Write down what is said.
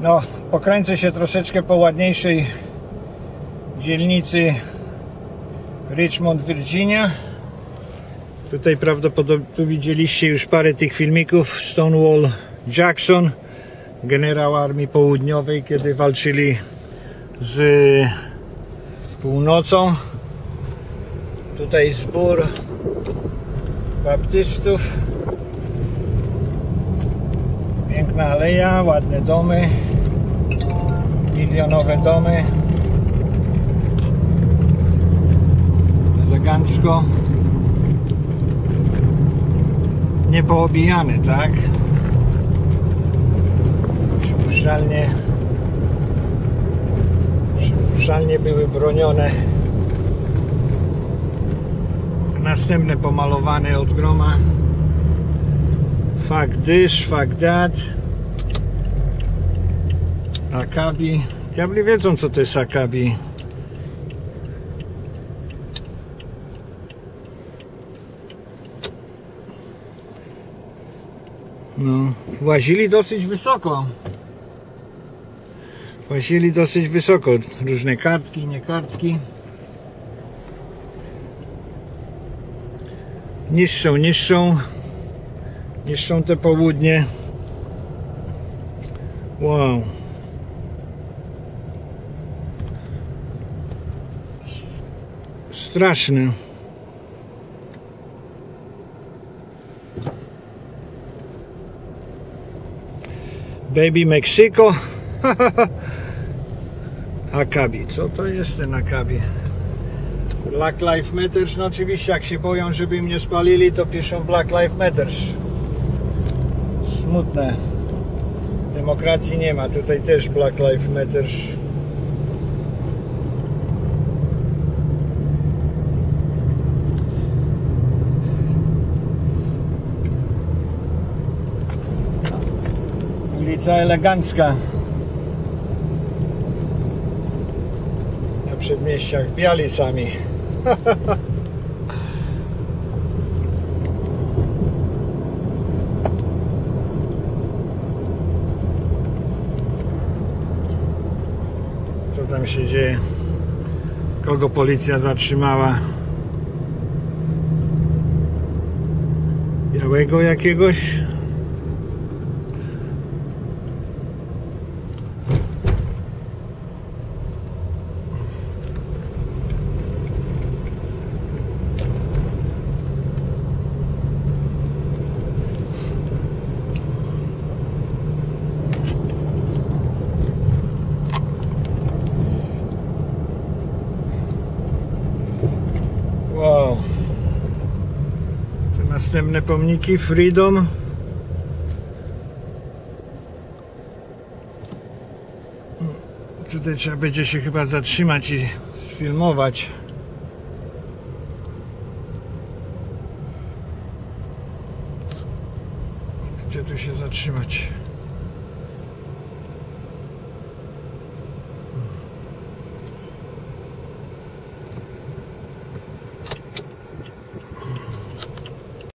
No, pokręcę się troszeczkę po ładniejszej dzielnicy Richmond, Virginia. Tutaj prawdopodobnie tu widzieliście już parę tych filmików. Stonewall Jackson, generał Armii Południowej, kiedy walczyli z północą. Tutaj zbór baptystów. Piękna aleja, ładne domy, milionowe domy. Elegancko. Niepoobijany, tak? Przypuszczalnie przypuszczalnie były bronione następne pomalowane od groma fuck this, fuck that Akabi diabli wiedzą co to jest Akabi no, włazili dosyć wysoko Włazili dosyć wysoko. Różne kartki, nie kartki. Niszczą, niszczą. Niszczą te południe. Wow. Straszne. Baby Mexico. Akabi. Co to jest ten Akabi? Black Lives Matters. No oczywiście jak się boją, żeby im nie spalili, to piszą Black Lives Matters. Smutne. Demokracji nie ma. Tutaj też Black Lives Matters. Ulica elegancka. Na przedmieściach biali sami. Co tam się dzieje? Kogo policja zatrzymała? Białego jakiegoś? Wow. Te następne pomniki Freedom. Tutaj trzeba będzie się chyba zatrzymać i sfilmować. Gdzie tu się zatrzymać?